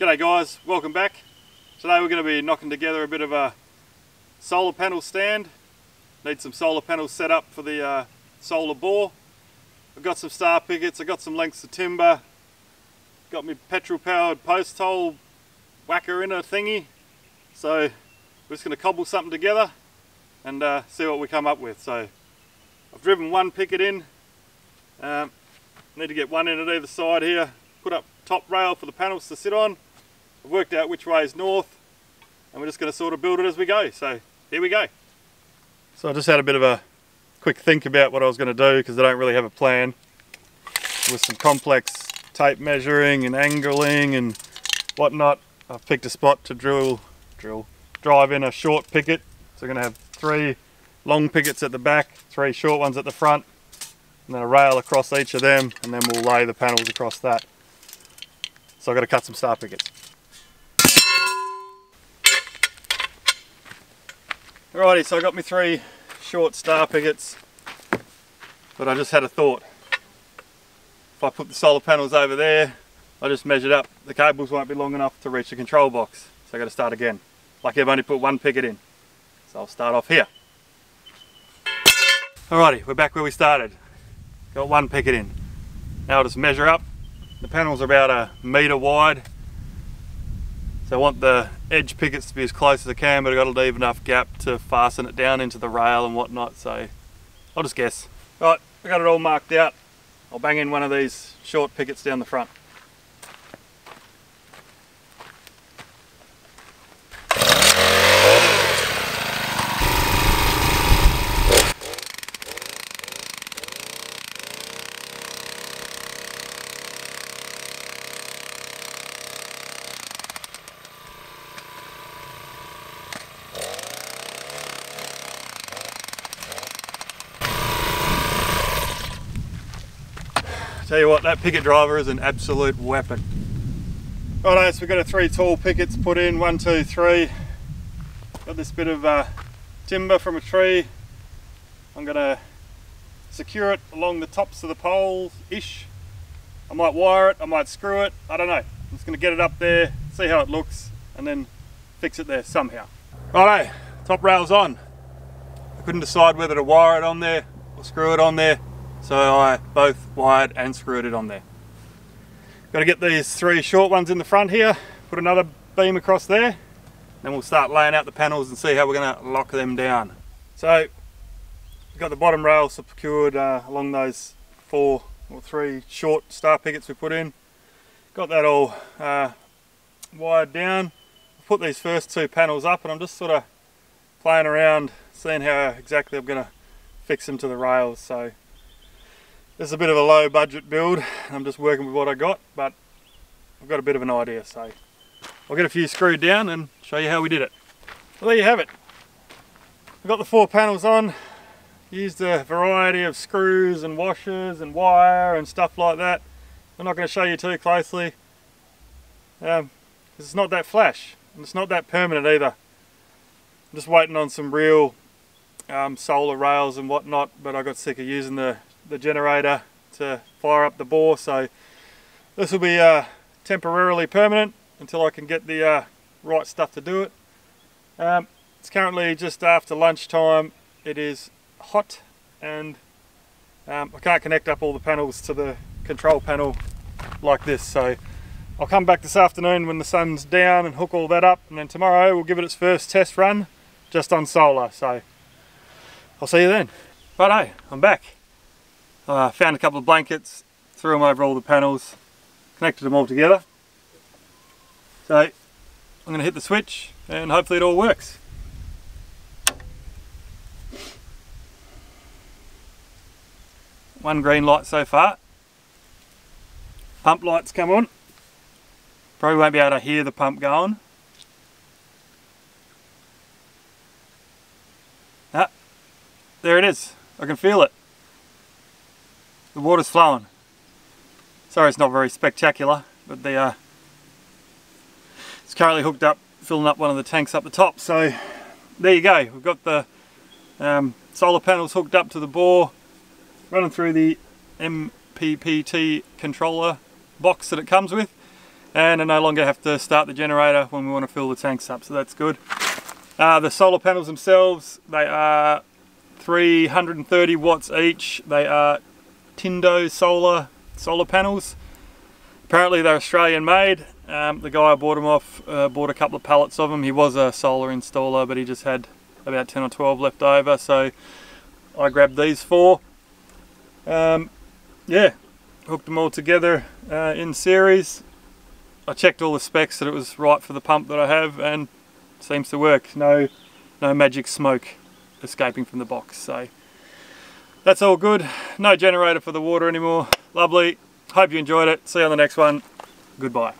G'day guys, welcome back. Today we're going to be knocking together a bit of a solar panel stand. Need some solar panels set up for the uh, solar bore. I've got some star pickets, I've got some lengths of timber, got my petrol powered post hole whacker in a thingy. So we're just going to cobble something together and uh, see what we come up with. So I've driven one picket in, um, need to get one in at either side here, put up top rail for the panels to sit on. I've worked out which way is north and we're just going to sort of build it as we go. So here we go. So I just had a bit of a quick think about what I was going to do because I don't really have a plan with some complex tape measuring and angling and whatnot. I've picked a spot to drill, drill, drive in a short picket. So we're going to have three long pickets at the back, three short ones at the front, and then a rail across each of them, and then we'll lay the panels across that. So I've got to cut some star pickets. Alrighty, so I got my three short star pickets, but I just had a thought. If I put the solar panels over there, I just measured up, the cables won't be long enough to reach the control box, so I got to start again. Like I've only put one picket in, so I'll start off here. Alrighty, we're back where we started. Got one picket in. Now I'll just measure up. The panels are about a metre wide, so I want the edge pickets to be as close as I can, but I've got to leave enough gap to fasten it down into the rail and whatnot, so I'll just guess. Right, I got it all marked out. I'll bang in one of these short pickets down the front. Tell you what, that picket driver is an absolute weapon. Righto, so we've got a three tall pickets put in, one, two, three. Got this bit of uh, timber from a tree. I'm gonna secure it along the tops of the poles-ish. I might wire it, I might screw it, I don't know. I'm just gonna get it up there, see how it looks, and then fix it there somehow. Righto, top rail's on. I couldn't decide whether to wire it on there or screw it on there. So I both wired and screwed it on there. Got to get these three short ones in the front here, put another beam across there, then we'll start laying out the panels and see how we're going to lock them down. So we've got the bottom rail secured uh, along those four or three short star pickets we put in. Got that all uh, wired down. I've put these first two panels up and I'm just sort of playing around seeing how exactly I'm going to fix them to the rails. So this is a bit of a low budget build. I'm just working with what I got, but I've got a bit of an idea. So I'll get a few screwed down and show you how we did it. Well, there you have it. I've got the four panels on. Used a variety of screws and washers and wire and stuff like that. I'm not going to show you too closely. Um, it's not that flash. And it's not that permanent either. I'm just waiting on some real um, solar rails and whatnot, but I got sick of using the the generator to fire up the bore so this will be uh, temporarily permanent until I can get the uh, right stuff to do it. Um, it's currently just after lunchtime. It is hot and um, I can't connect up all the panels to the control panel like this so I'll come back this afternoon when the sun's down and hook all that up and then tomorrow we'll give it its first test run just on solar so I'll see you then. Righto, I'm back. Uh, found a couple of blankets, threw them over all the panels, connected them all together. So I'm going to hit the switch and hopefully it all works. One green light so far. Pump lights come on. Probably won't be able to hear the pump going. Ah, there it is. I can feel it the water's flowing. Sorry it's not very spectacular, but the uh, it's currently hooked up, filling up one of the tanks up the top. So there you go. We've got the um, solar panels hooked up to the bore, running through the MPPT controller box that it comes with. and I no longer have to start the generator when we want to fill the tanks up so that's good. Uh, the solar panels themselves they are 330 watts each. They are Tindo solar solar panels. Apparently they're Australian made. Um, the guy I bought them off uh, bought a couple of pallets of them. He was a solar installer but he just had about 10 or 12 left over so I grabbed these four. Um, yeah, hooked them all together uh, in series. I checked all the specs that it was right for the pump that I have and seems to work. No, no magic smoke escaping from the box. So that's all good. No generator for the water anymore. Lovely. Hope you enjoyed it. See you on the next one. Goodbye.